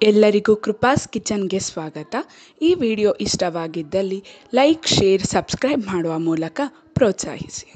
ಎಲ್ಲರಿಗೂ ಕೃಪಾಸ್ ಕಿಚನ್ಗೆ ಸ್ವಾಗತ. ಈ ವಿಡಿಯೋ ಇಷ್ಟವಾಗಿದ್ದಲ್ಲಿ ಲೈಕ್ ಶೇರ್ ಸಬ್ಸ್ಕ್ರೈಬ್ ಮಾಡುವ ಮೂಲಕ ಪ್ರೋತ್ಸಾಹಿಸಿ.